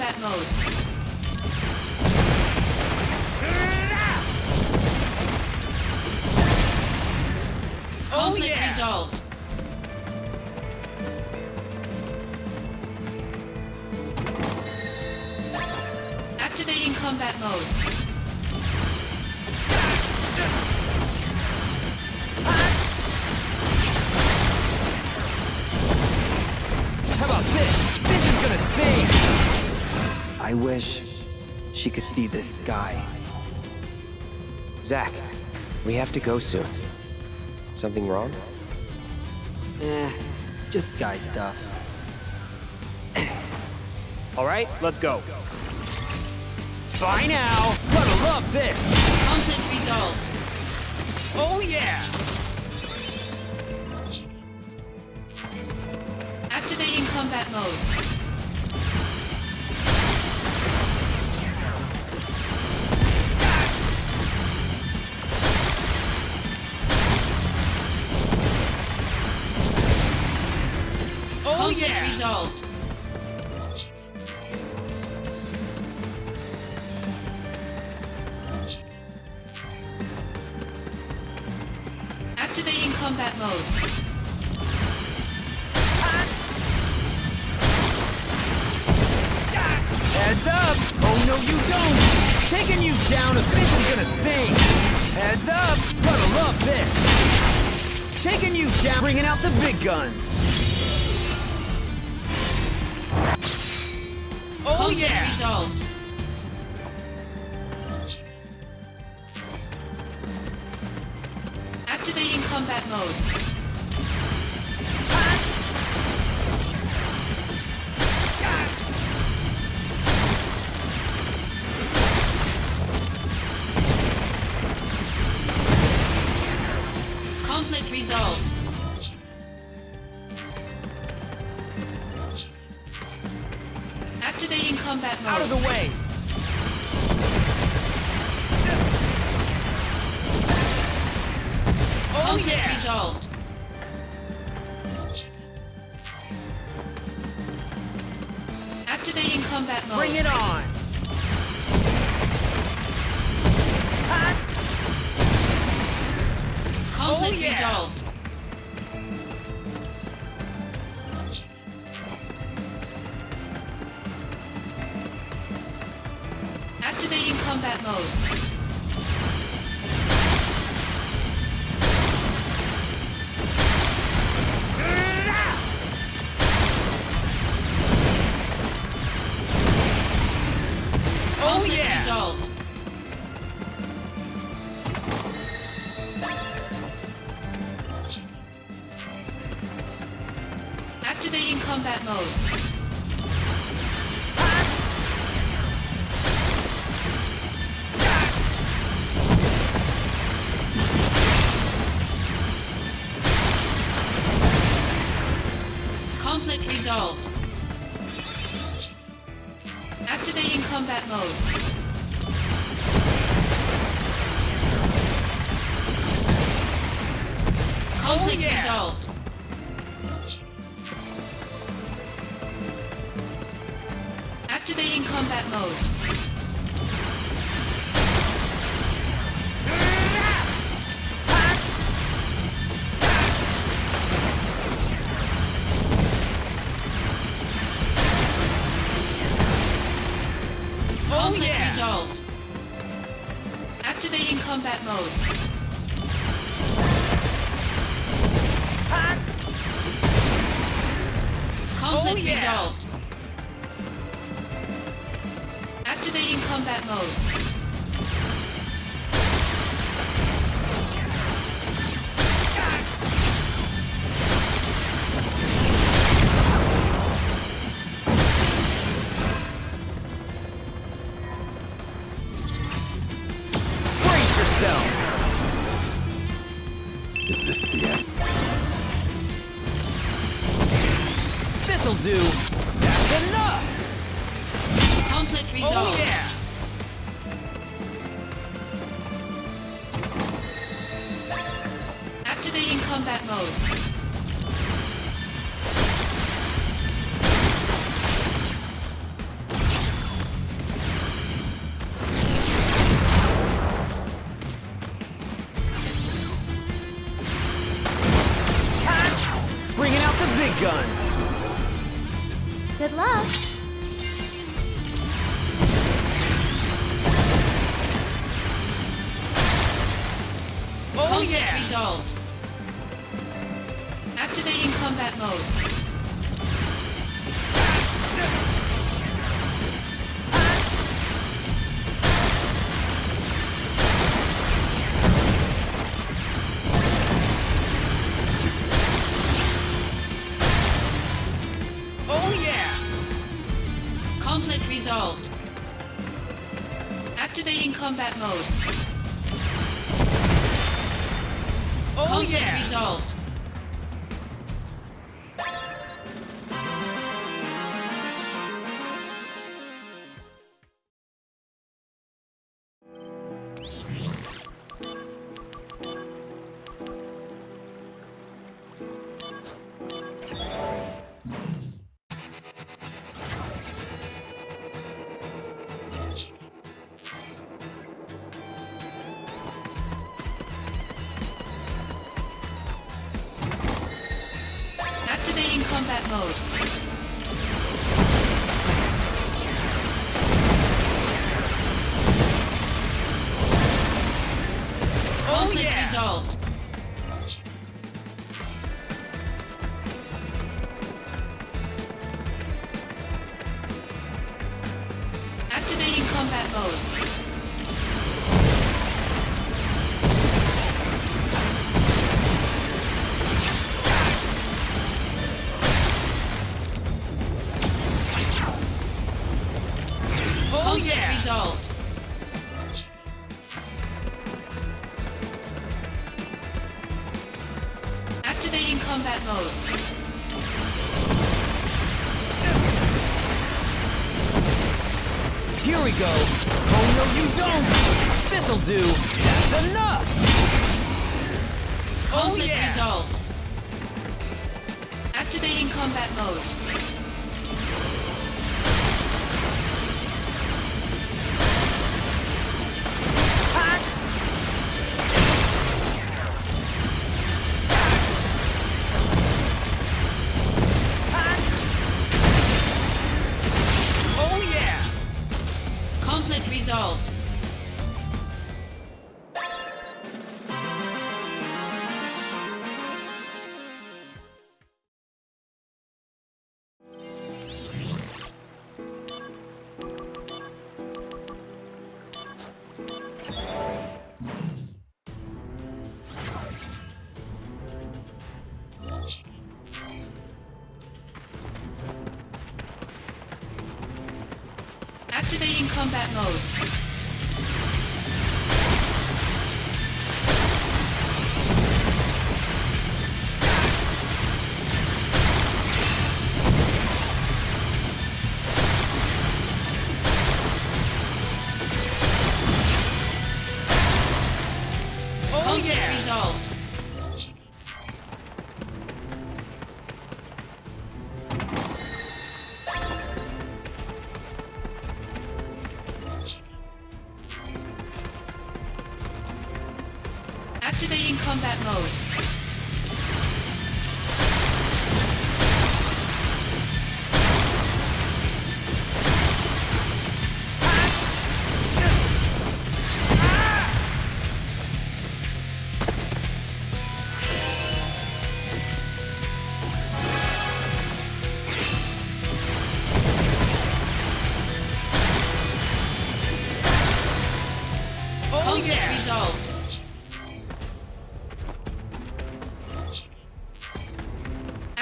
combat mode. Oh, yeah. resolved. guy. Zack, we have to go soon. Something wrong? Eh, just guy stuff. All right, let's go. Bye now! Gonna love this! Conflict resolved. Oh yeah! Activating combat mode. oh, is yeah. resolved. Activating combat mode. Conflict resolved.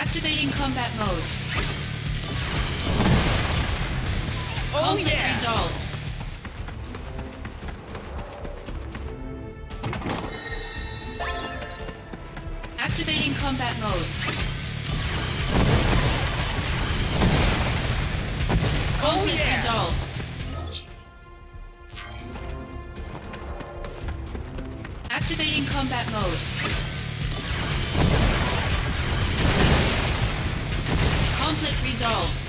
Activating combat mode. Oh, Conflict yeah. resolved. Activating combat mode. Conflict oh, yeah. resolved. Activating combat mode. Conflict resolved.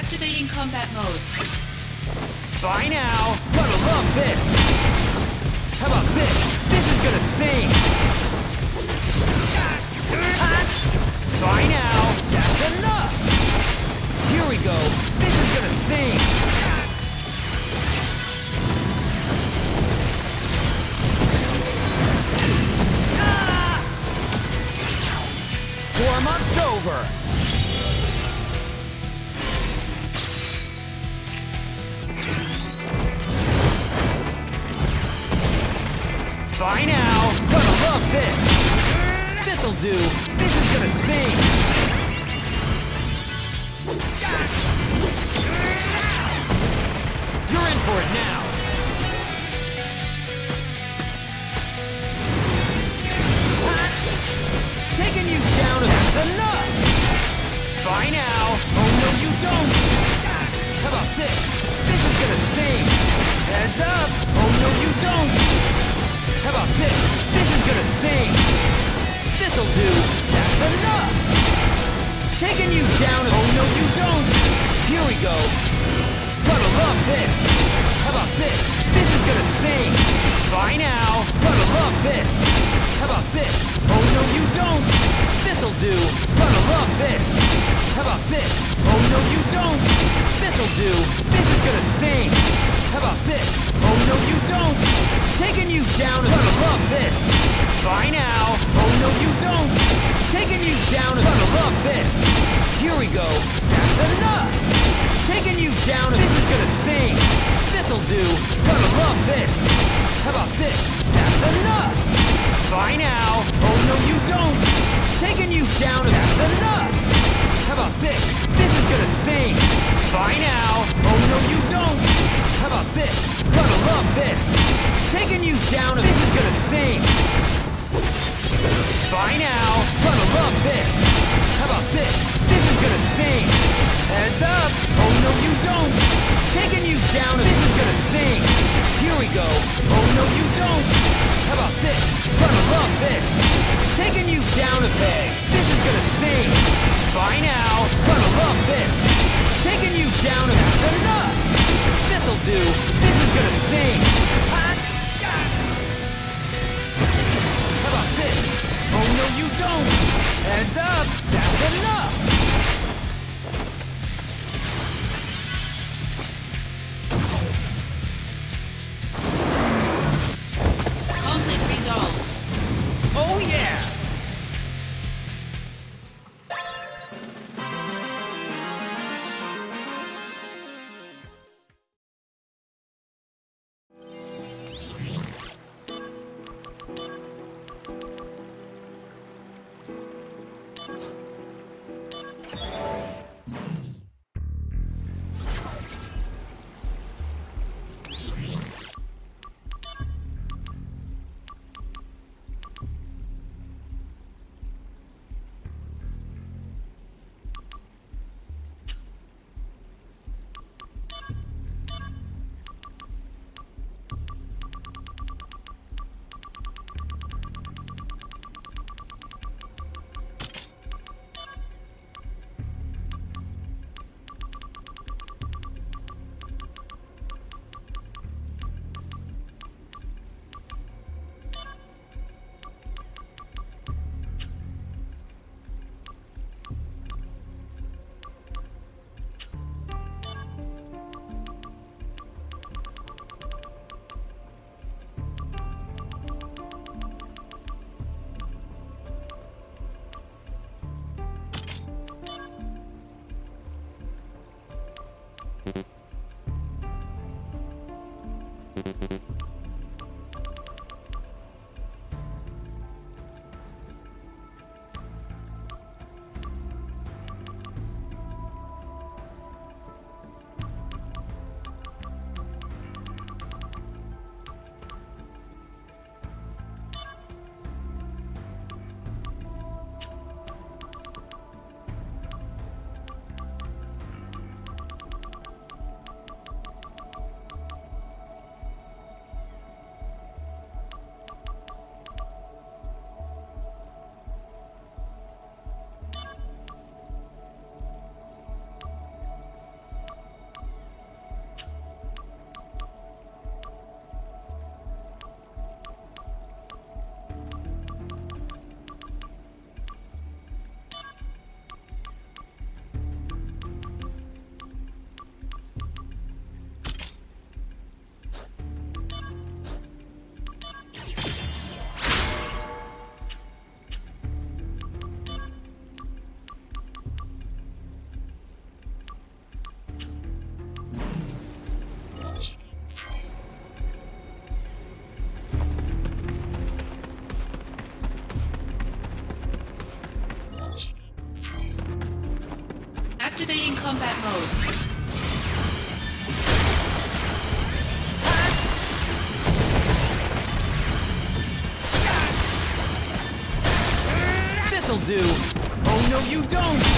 Activating combat mode. Bye now. Gonna love this. How about this? This is gonna sting. Bye now. That's enough. Here we go. This is gonna sting. Months over. Bye now. Gonna love this. This'll do. This is gonna sting. You're in for it now. Taking you down that's enough. Bye now. Oh no, you don't. How about this? This is gonna sting. Heads up. Oh no, you don't. How about this? This is gonna sting. This'll do. That's enough. Taking you down. Oh no, you don't. Here we go. Gonna love this. How about this? This is gonna sting. Bye now. Gonna love this. How about this? Oh no, you don't. This'll do. Gonna love this. How about this? Oh no, you don't. This'll do. This is gonna sting. About this? Oh no, you don't. Taking you down. Gonna love this. Bye now. Oh no, you don't. Taking you down. Gonna love this. Here we go. That's enough. Taking you down. This is gonna sting. This'll do. Gonna love this. How about this? That's enough. Bye now. Oh no, you don't. Taking you down. That's enough. How about this? This is gonna sting. Bye now. Oh no, you don't. How about this? Gonna love this. Taking you down. This is gonna sting. Bye now. Gonna love this. How about this? This is gonna sting. Heads up. Oh no, you don't. Taking you down. This is gonna sting. Here we go. Oh no, you don't. How about this? Gonna love this. Taking you down a peg. This is gonna sting. Bye now. Gonna love this. Taking you down a That's enough. This'll do. This is gonna sting. How about this? Oh no, you don't. Heads up. That's enough. three in combat mode. This'll do. Oh no, you don't!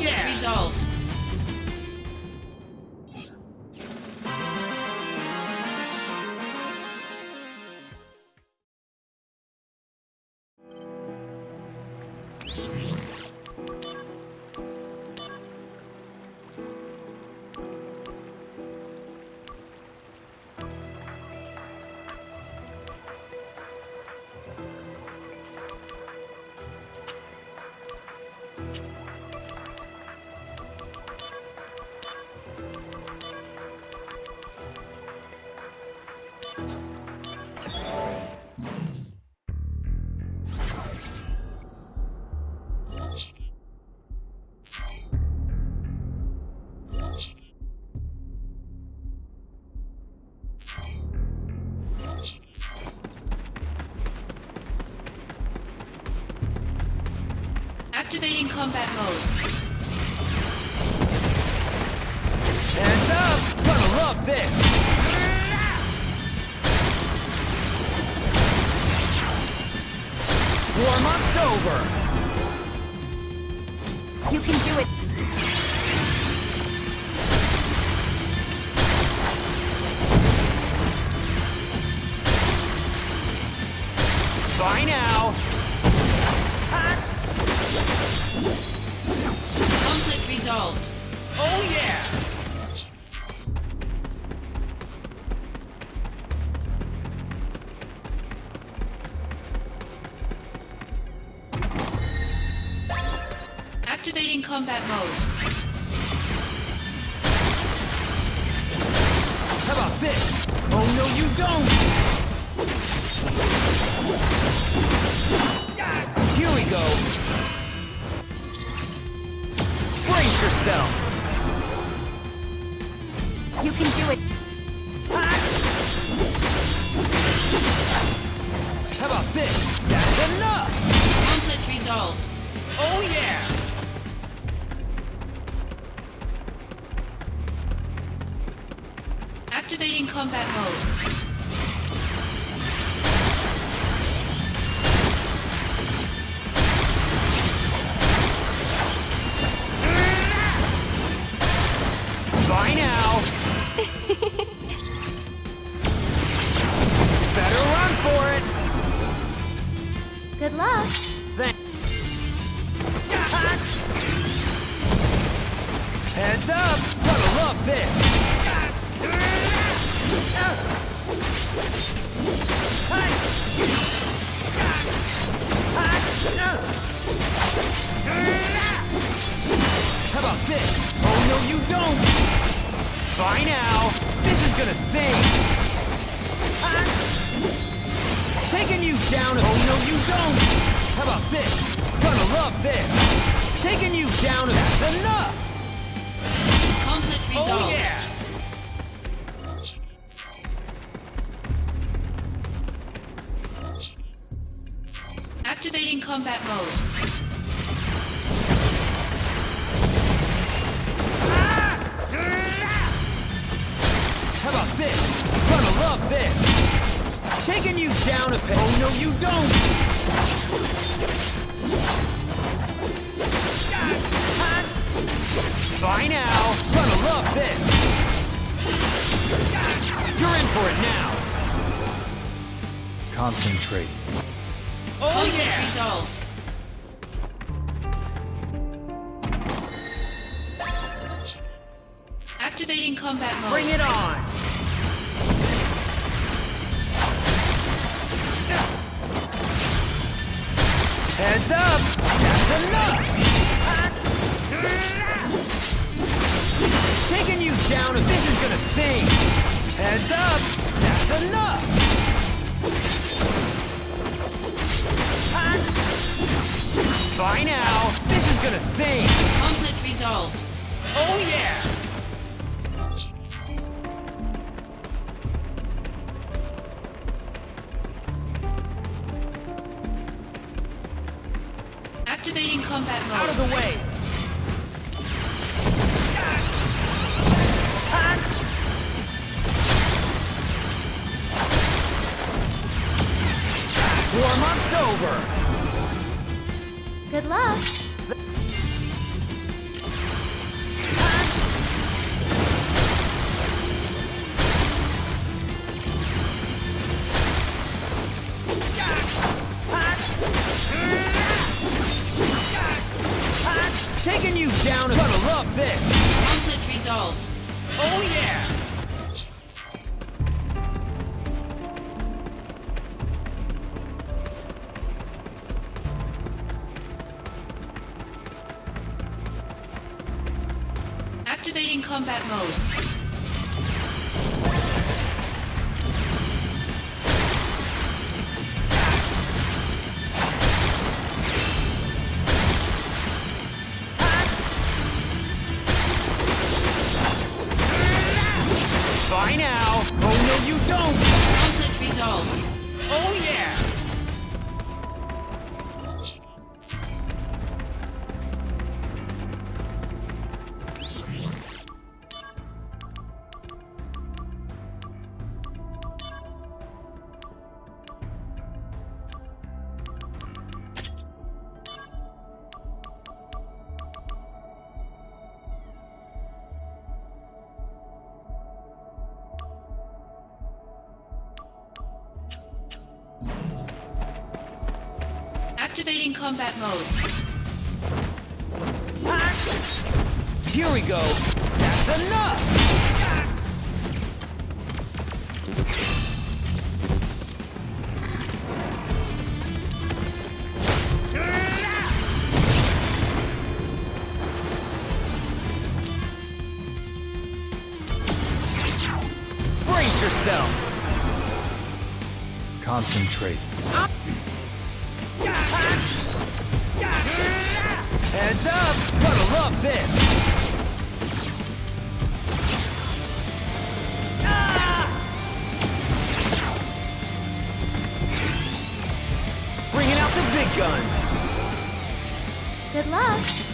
yeah. resolved. Combat mode. How about this? Oh no, you don't! Here we go! Brace yourself! You can do it. How about this? That's enough! Conflict resolved. Oh yeah! Combat mode. How about this? Gonna love this! Taking you down a peg. Oh no, you don't! Bye now! Gonna love this! You're in for it now! Concentrate. Conflict resolved. Activating combat mode. Bring it on! Heads up! That's enough! Taking you down, this is gonna sting! Heads up! That's enough! Bye now! This is gonna sting! Conflict resolved. Oh yeah! yourself. Concentrate. Heads up! Gotta love this! Bringing out the big guns! Good luck!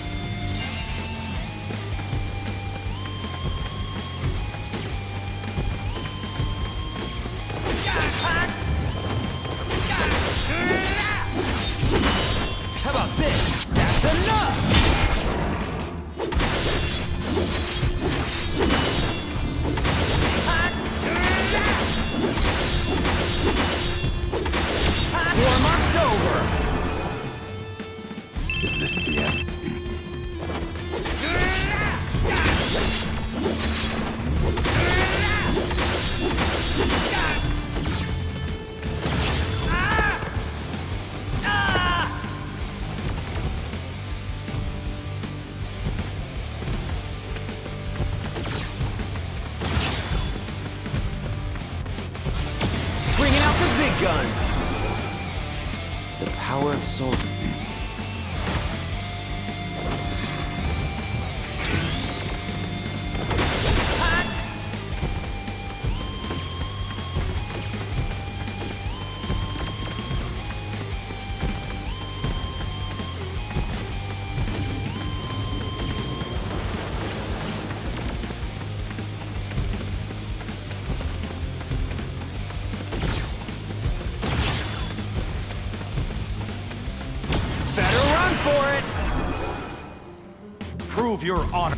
Prove your honor.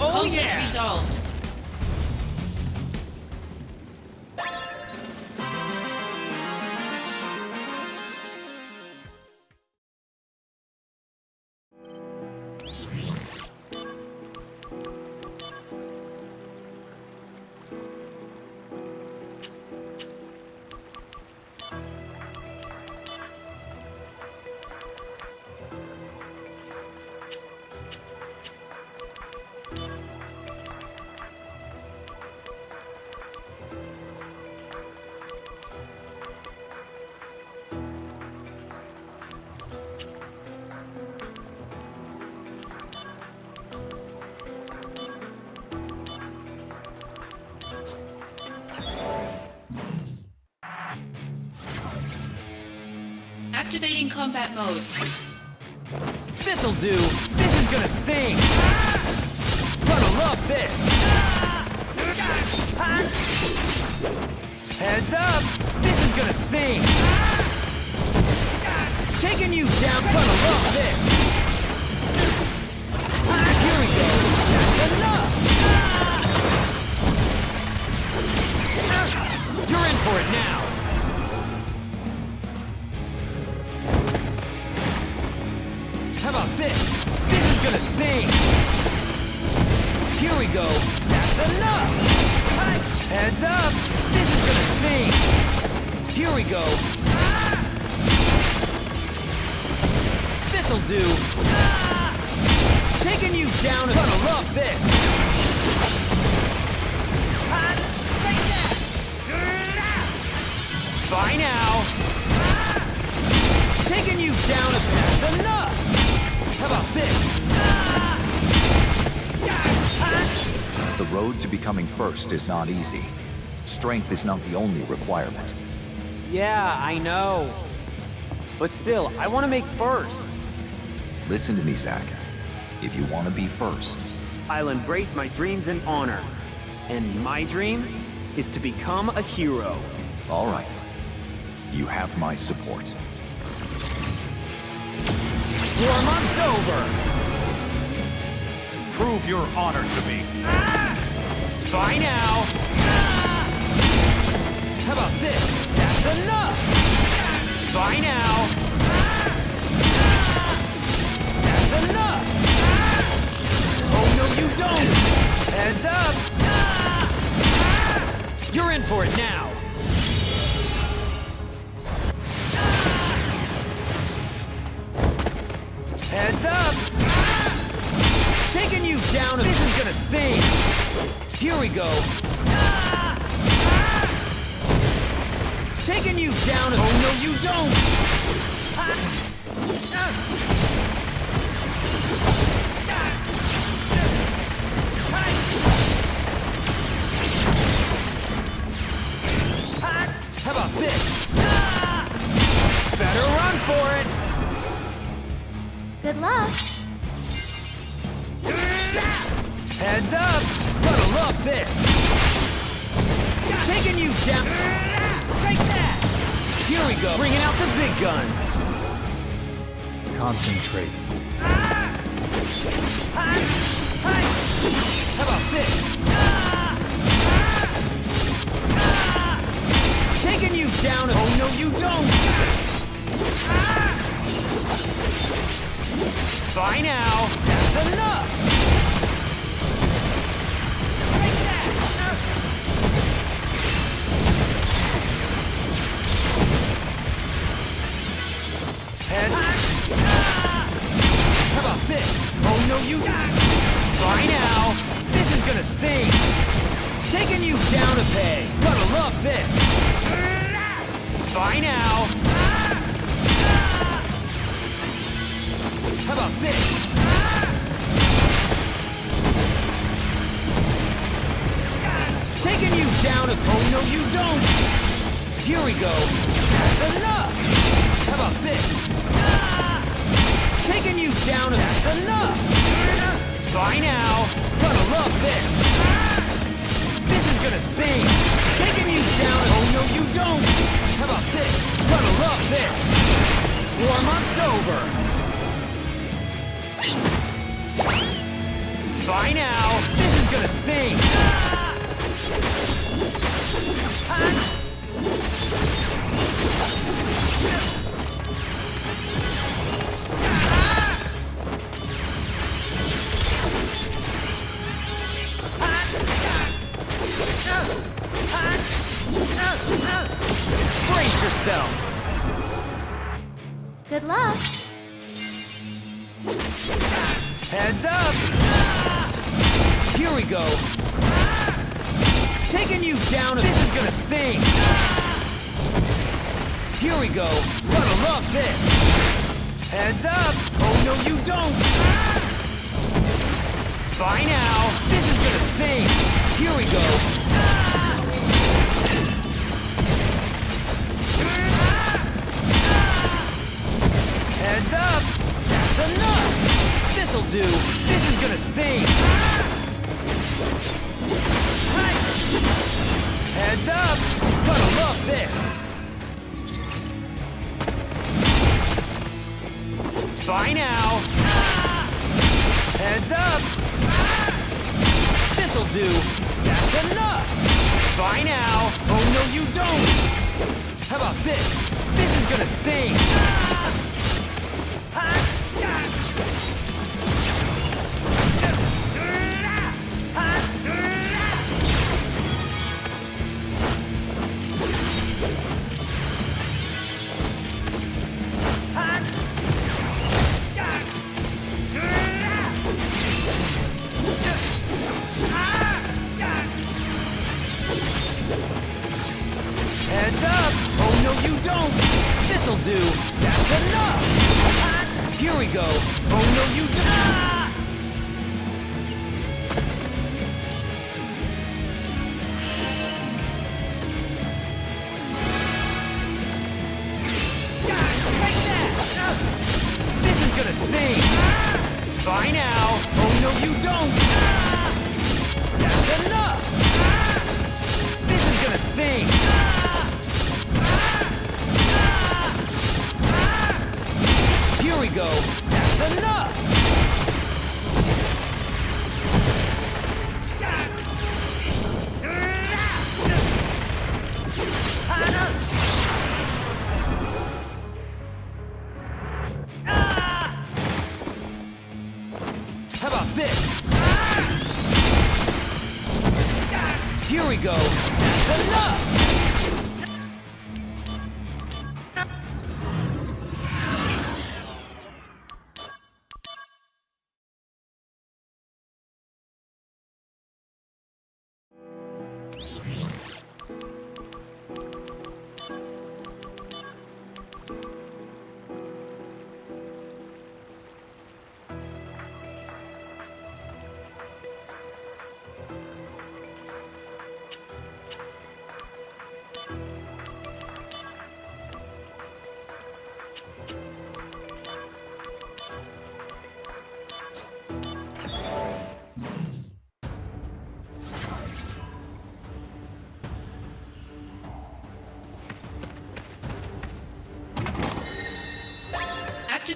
Oh Conflict yeah! resolved. This? This is gonna sting! Here we go! That's enough! Heads up! This is gonna sting! Here we go! Ah! This'll do! Ah! Taking you down, gonna love this! Bye now! Ah! Taking you down a that's enough! About this? The road to becoming first is not easy. Strength is not the only requirement. Yeah, I know. But still, I want to make first. Listen to me, Zack. If you want to be first, I'll embrace my dreams and honor. And my dream is to become a hero. all right. You have my support. Warm-up's over! Prove your honor to me. Bye now! How about this? That's enough! Bye now! That's enough! Oh no you don't! Heads up! You're in for it now! Down, this is gonna sting! Here we go! Taking you down. Oh no, you don't. How about this? Better run for it. Good luck. Heads up! Gotta love this! Taking you down! Take that! Here we go, bringing out the big guns! Concentrate. How about this? Taking you down! Oh no, you don't! Bye now! That's enough! This? Oh no, you. Bye now. This is gonna sting. Taking you down to pay. Gotta love this. Bye now. How about this? Taking you down to. Oh no, you don't. Here we go. That's enough. How about this? Taking you down. That's enough. Bye now. Gonna love this. This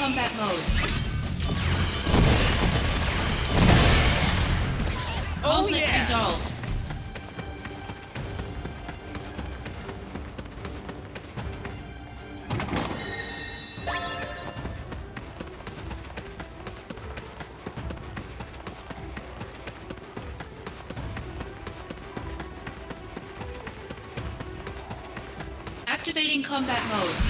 combat mode. Oh, yeah. resolved. Activating combat mode.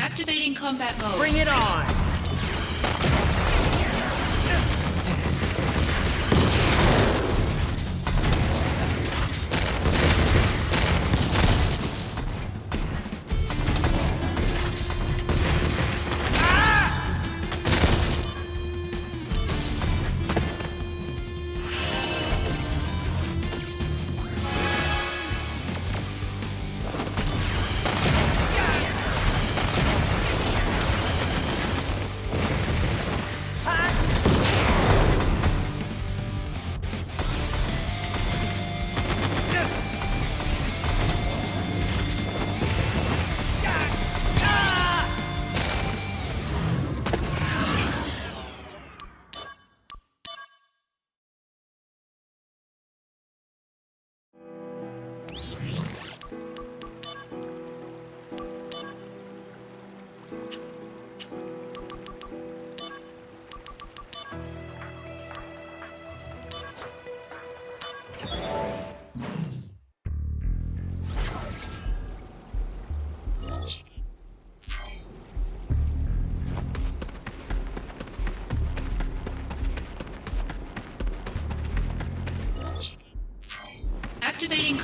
Activating combat mode. Bring it on!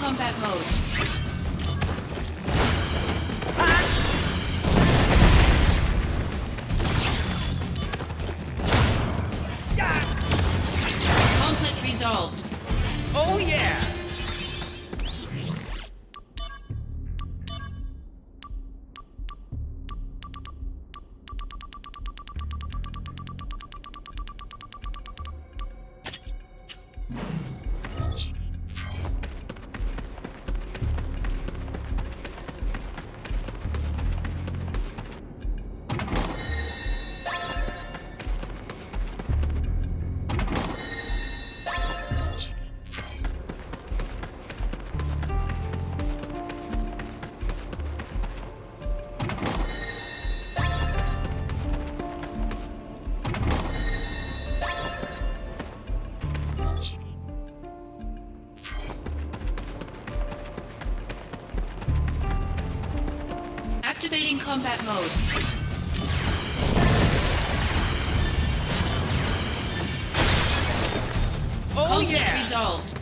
Combat mode. Activating combat mode. Oh Conflict yeah! resolved.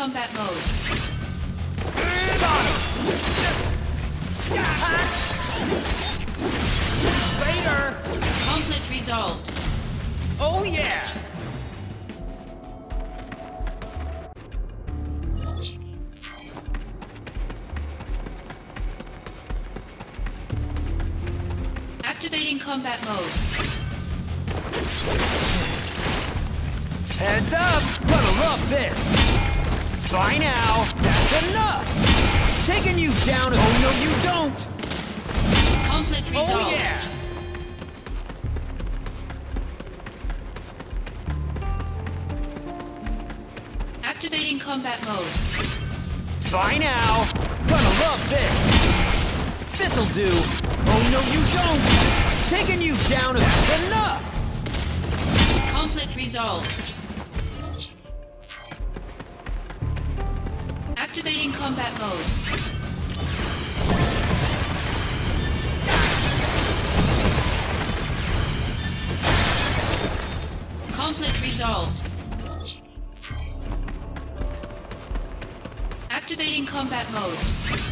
Combat mode. This'll do! Oh no, you don't! Taking you down! That's enough! Conflict resolved. Activating combat mode. Conflict resolved. Activating combat mode.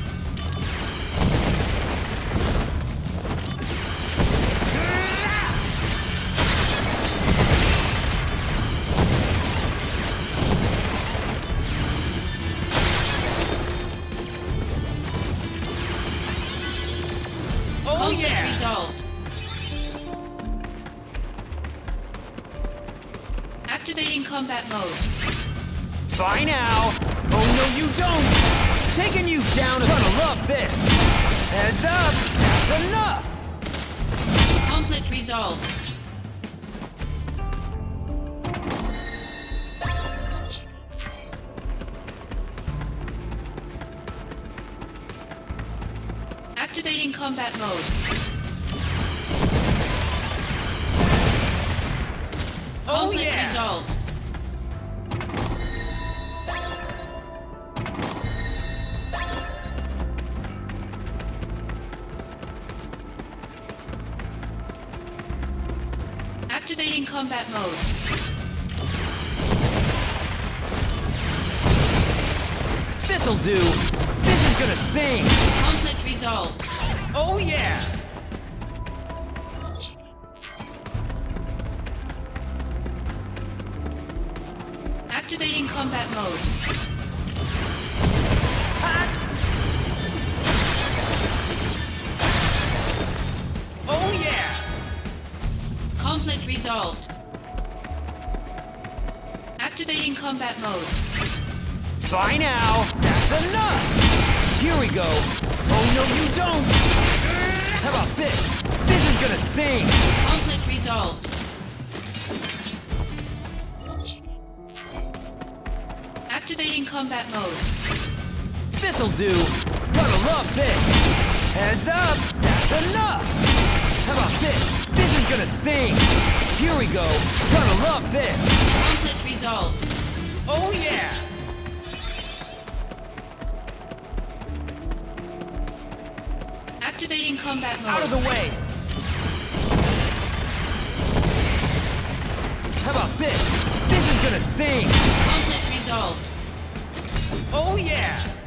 Is gonna sting! Conflict resolved. Oh yeah! Activating combat mode. Oh yeah! Conflict resolved. Activating combat mode. Bye now! That's enough! Here we go! Oh no, you don't! How about this? This is gonna sting! Conflict resolved. Activating combat mode. This'll do! Gonna love this! Heads up! That's enough! How about this? This is gonna sting! Here we go! Gonna love this! Conflict resolved. Oh yeah! combat mode. Out of the way! How about this? This is gonna sting! Conflict resolved. Oh yeah!